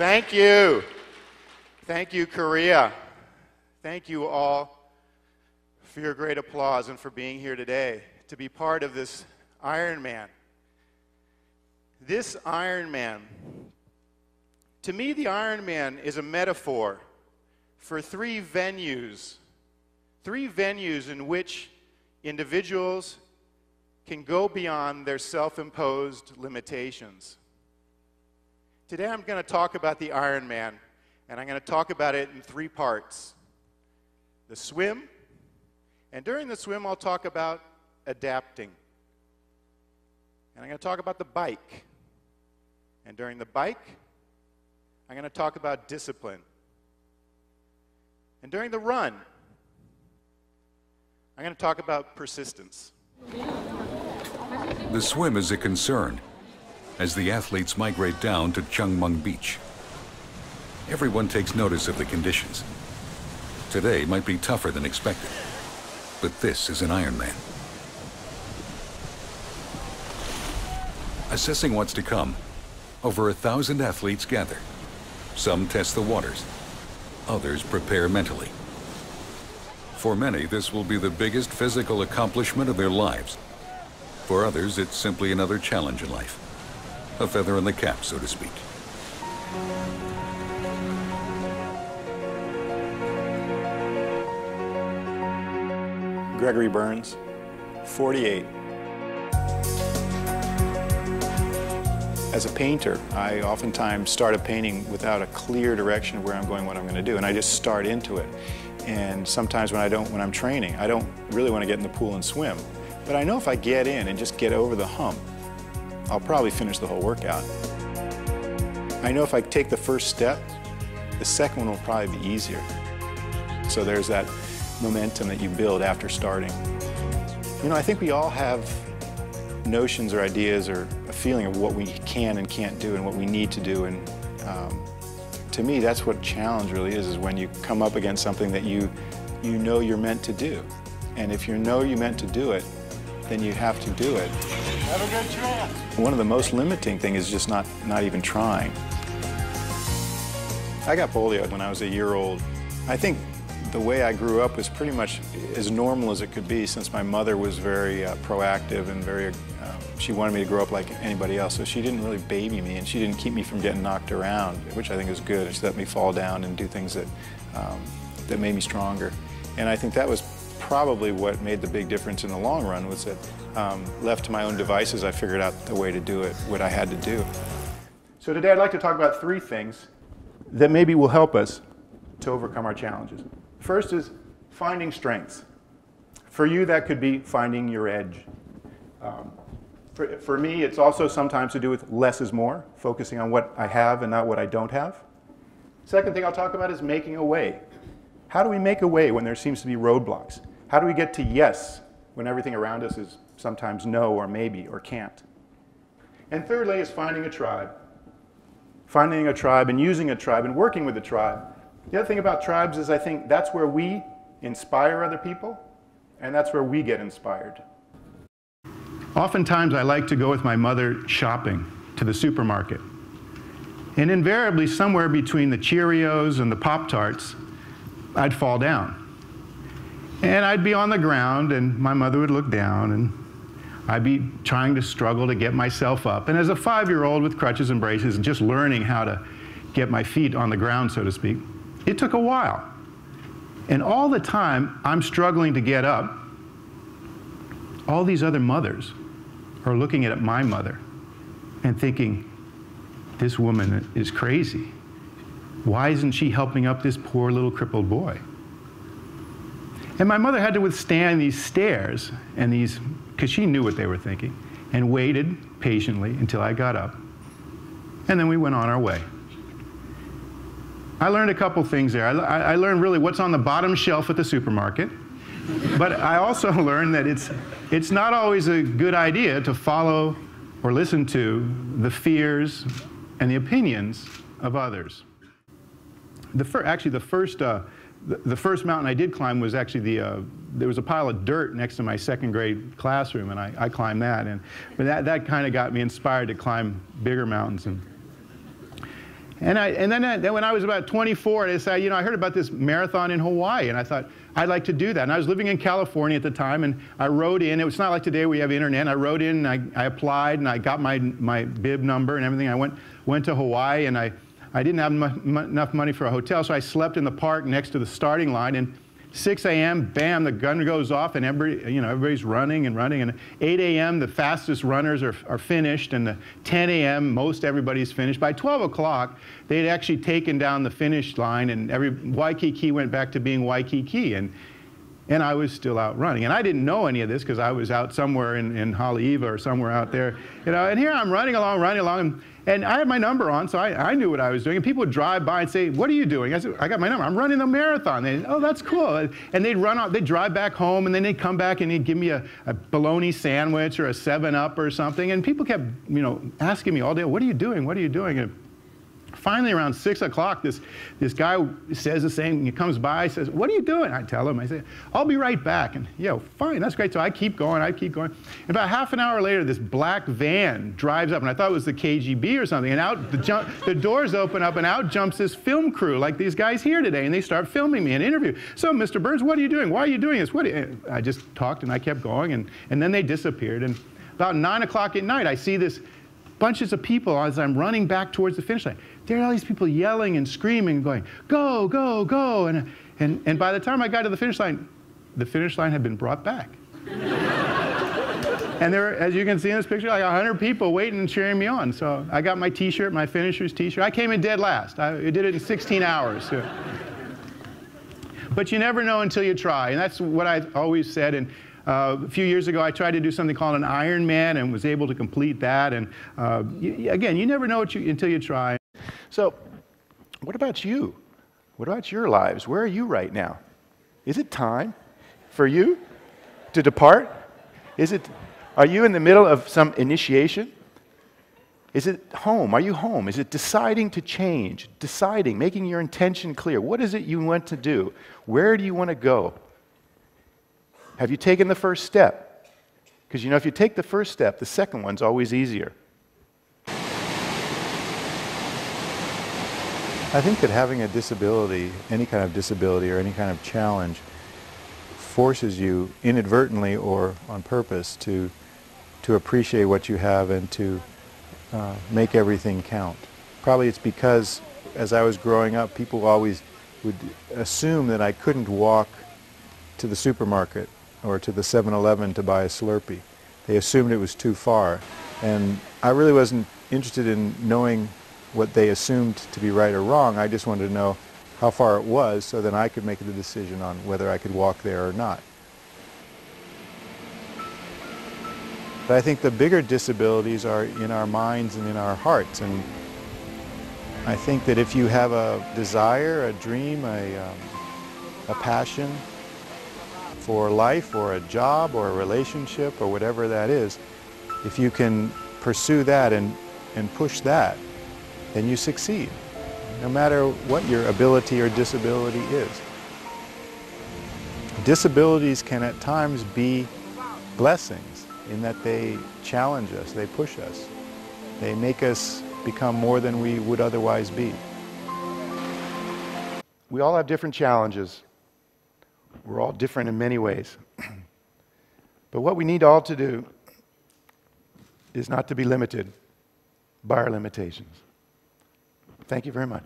Thank you. Thank you, Korea. Thank you all for your great applause and for being here today to be part of this Ironman. This Ironman, to me, the Ironman is a metaphor for three venues, three venues in which individuals can go beyond their self imposed limitations. Today I'm going to talk about the Ironman, and I'm going to talk about it in three parts the swim, and during the swim, I'll talk about adapting. And I'm going to talk about the bike. And during the bike, I'm going to talk about discipline. And during the run, I'm going to talk about persistence. The swim is a concern as the athletes migrate down to Jungmun Beach. Everyone takes notice of the conditions. Today might be tougher than expected, but this is an Ironman. Assessing what's to come, over a thousand athletes gather. Some test the waters, others prepare mentally. For many, this will be the biggest physical accomplishment of their lives. For others, it's simply another challenge in life. A feather in the cap, so to speak. Gregory Burns, 48. As a painter, I oftentimes start a painting without a clear direction of where I'm going, what I'm going to do, and I just start into it. And sometimes when I don't, when I'm training, I don't really want to get in the pool and swim. But I know if I get in and just get over the hump, I'll probably finish the whole workout. I know if I take the first step, the second one will probably be easier. So there's that momentum that you build after starting. You know, I think we all have notions or ideas or a feeling of what we can and can't do and what we need to do. And um, to me, that's what challenge really is, is when you come up against something that you, you know you're meant to do. And if you know you're meant to do it, then you have to do it. Have a good chance. One of the most limiting things is just not, not even trying. I got polio when I was a year old. I think the way I grew up was pretty much as normal as it could be since my mother was very uh, proactive and very, uh, she wanted me to grow up like anybody else. So she didn't really baby me and she didn't keep me from getting knocked around, which I think is good. She let me fall down and do things that, um, that made me stronger. And I think that was probably what made the big difference in the long run was that um, left to my own devices, I figured out the way to do it, what I had to do. So today I'd like to talk about three things that maybe will help us to overcome our challenges. First is finding strengths. For you, that could be finding your edge. Um, for, for me, it's also sometimes to do with less is more, focusing on what I have and not what I don't have. Second thing I'll talk about is making a way. How do we make a way when there seems to be roadblocks? How do we get to yes when everything around us is sometimes no or maybe or can't? And thirdly is finding a tribe. Finding a tribe and using a tribe and working with a tribe the other thing about tribes is I think that's where we inspire other people, and that's where we get inspired. Oftentimes, I like to go with my mother shopping to the supermarket. And invariably, somewhere between the Cheerios and the Pop Tarts, I'd fall down. And I'd be on the ground, and my mother would look down, and I'd be trying to struggle to get myself up. And as a five year old with crutches and braces, and just learning how to get my feet on the ground, so to speak, it took a while. And all the time I'm struggling to get up, all these other mothers are looking at my mother and thinking, this woman is crazy. Why isn't she helping up this poor little crippled boy? And my mother had to withstand these stares and these, because she knew what they were thinking, and waited patiently until I got up. And then we went on our way. I learned a couple things there. I, I learned really what's on the bottom shelf at the supermarket. but I also learned that it's, it's not always a good idea to follow or listen to the fears and the opinions of others. The fir- actually, the first, uh, the, first mountain I did climb was actually the, uh, there was a pile of dirt next to my second grade classroom, and I, I climbed that. And, but that, that kind of got me inspired to climb bigger mountains. And, And, I, and then, I, then when I was about 24, I decided, you know, I heard about this marathon in Hawaii, and I thought, I'd like to do that. And I was living in California at the time, and I wrote in. It was not like today we have internet. I wrote in, and I, I applied, and I got my, my bib number and everything. I went, went to Hawaii, and I, I didn't have enough money for a hotel, so I slept in the park next to the starting line. And 6 a.m., bam, the gun goes off, and everybody, you know, everybody's running and running. And 8 a.m., the fastest runners are, are finished, and the 10 a.m., most everybody's finished. By 12 o'clock, they'd actually taken down the finish line, and every Waikiki went back to being Waikiki. And, and I was still out running. And I didn't know any of this because I was out somewhere in, in Haleiwa or somewhere out there. You know, and here I'm running along, running along, and and I had my number on, so I, I knew what I was doing. And people would drive by and say, What are you doing? I said, I got my number. I'm running a marathon. They, oh, that's cool. And they'd run out, they'd drive back home, and then they'd come back and they'd give me a, a bologna sandwich or a 7 Up or something. And people kept, you know, asking me all day, What are you doing? What are you doing? And finally around six o'clock, this, this guy says the same, he comes by, says, what are you doing? I tell him, I say, I'll be right back. And, yo, fine, that's great. So I keep going, I keep going. And about half an hour later, this black van drives up, and I thought it was the KGB or something, and out, the, jump, the doors open up, and out jumps this film crew, like these guys here today, and they start filming me, an interview. So, Mr. Burns, what are you doing? Why are you doing this? What I just talked, and I kept going, and, and then they disappeared. And about 9 o'clock at night, I see this bunches of people as I'm running back towards the finish line there are all these people yelling and screaming and going, go, go, go. And, and, and by the time I got to the finish line, the finish line had been brought back. and there as you can see in this picture, like 100 people waiting and cheering me on. So I got my t-shirt, my finisher's t-shirt. I came in dead last. I, I did it in 16 hours. But you never know until you try. And that's what I've always said. And uh, a few years ago, I tried to do something called an Ironman and was able to complete that. And uh, again, you never know you, until you try. So, what about you? What about your lives? Where are you right now? Is it time for you to depart? Is it, are you in the middle of some initiation? Is it home? Are you home? Is it deciding to change? Deciding, making your intention clear. What is it you want to do? Where do you want to go? Have you taken the first step? Because you know, if you take the first step, the second one's always easier. I think that having a disability, any kind of disability or any kind of challenge, forces you inadvertently or on purpose to, to appreciate what you have and to uh, make everything count. Probably it's because as I was growing up, people always would assume that I couldn't walk to the supermarket or to the 7-Eleven to buy a Slurpee. They assumed it was too far. And I really wasn't interested in knowing what they assumed to be right or wrong. I just wanted to know how far it was so then I could make the decision on whether I could walk there or not. But I think the bigger disabilities are in our minds and in our hearts. And I think that if you have a desire, a dream, a, um, a passion for life or a job or a relationship or whatever that is, if you can pursue that and, and push that, then you succeed, no matter what your ability or disability is. Disabilities can at times be blessings in that they challenge us, they push us, they make us become more than we would otherwise be. We all have different challenges. We're all different in many ways. but what we need all to do is not to be limited by our limitations. Thank you very much.